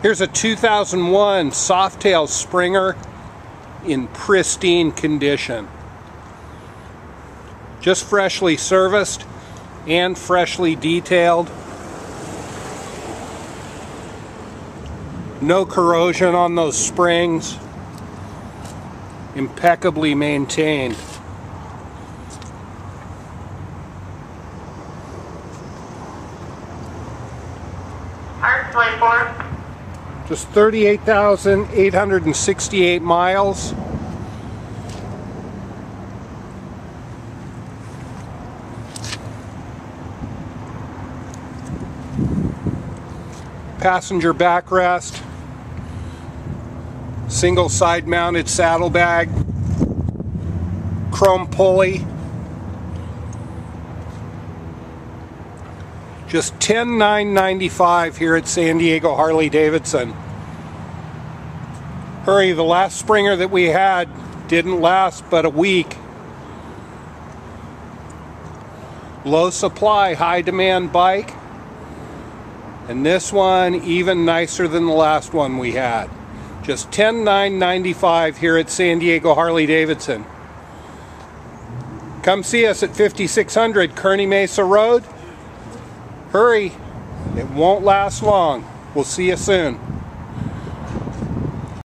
Here's a 2001 Softail Springer in pristine condition. Just freshly serviced and freshly detailed. No corrosion on those springs. Impeccably maintained. Just 38,868 miles. Passenger backrest. Single side mounted saddlebag. Chrome pulley. Just 10,995 here at San Diego Harley Davidson. Hurry, the last Springer that we had didn't last but a week. Low supply, high demand bike. And this one even nicer than the last one we had. Just 10,995 here at San Diego Harley Davidson. Come see us at 5600 Kearny Mesa Road. Hurry, it won't last long. We'll see you soon.